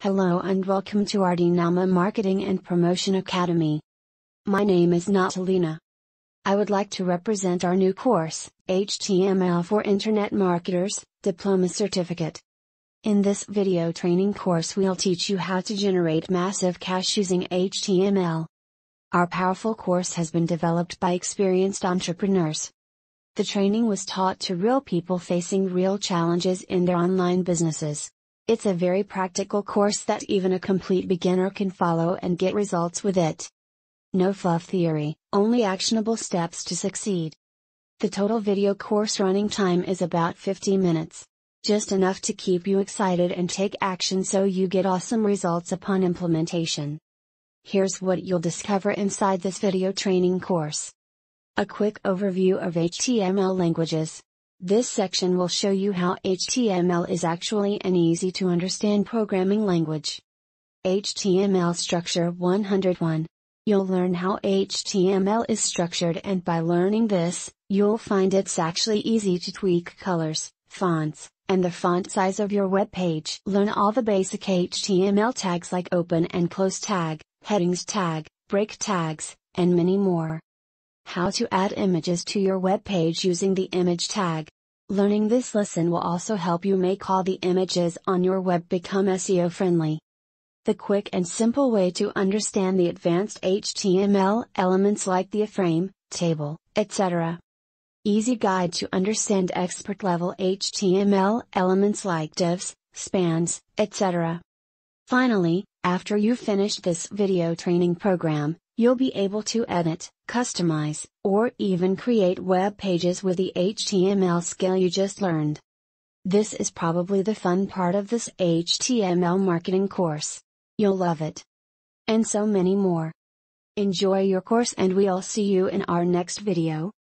Hello and welcome to our Dinama Marketing and Promotion Academy. My name is Natalina. I would like to represent our new course, HTML for Internet Marketers, Diploma Certificate. In this video training course we'll teach you how to generate massive cash using HTML. Our powerful course has been developed by experienced entrepreneurs. The training was taught to real people facing real challenges in their online businesses. It's a very practical course that even a complete beginner can follow and get results with it. No fluff theory, only actionable steps to succeed. The total video course running time is about 50 minutes. Just enough to keep you excited and take action so you get awesome results upon implementation. Here's what you'll discover inside this video training course. A quick overview of HTML languages. This section will show you how HTML is actually an easy to understand programming language. HTML Structure 101. You'll learn how HTML is structured and by learning this, you'll find it's actually easy to tweak colors, fonts, and the font size of your web page. Learn all the basic HTML tags like open and close tag, headings tag, break tags, and many more. How to add images to your web page using the image tag. Learning this lesson will also help you make all the images on your web become SEO friendly. The quick and simple way to understand the advanced HTML elements like the iframe, table, etc. Easy guide to understand expert level HTML elements like divs, spans, etc. Finally, after you finish this video training program, You'll be able to edit, customize, or even create web pages with the HTML skill you just learned. This is probably the fun part of this HTML marketing course. You'll love it. And so many more. Enjoy your course and we'll see you in our next video.